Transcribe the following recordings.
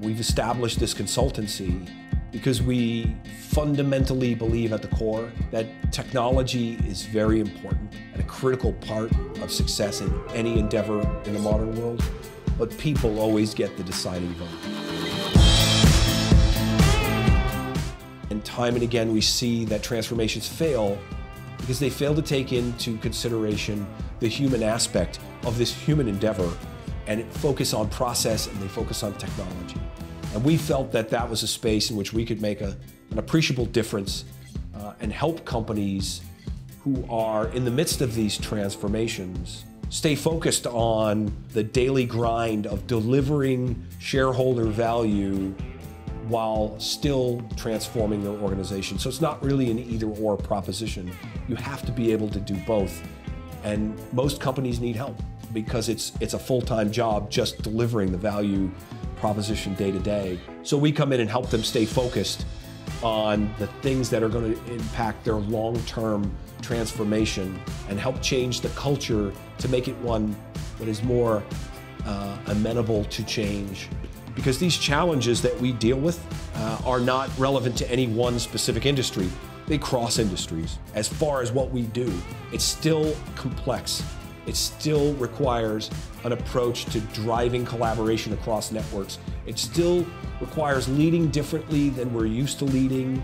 We've established this consultancy because we fundamentally believe at the core that technology is very important and a critical part of success in any endeavor in the modern world, but people always get the deciding vote. And time and again, we see that transformations fail because they fail to take into consideration the human aspect of this human endeavor and focus on process and they focus on technology. And we felt that that was a space in which we could make a, an appreciable difference uh, and help companies who are in the midst of these transformations stay focused on the daily grind of delivering shareholder value while still transforming their organization. So it's not really an either or proposition. You have to be able to do both. And most companies need help because it's it's a full-time job just delivering the value proposition day to day. So we come in and help them stay focused on the things that are going to impact their long-term transformation and help change the culture to make it one that is more uh, amenable to change. Because these challenges that we deal with uh, are not relevant to any one specific industry. They cross industries. As far as what we do, it's still complex it still requires an approach to driving collaboration across networks. It still requires leading differently than we're used to leading.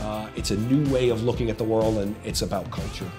Uh, it's a new way of looking at the world, and it's about culture.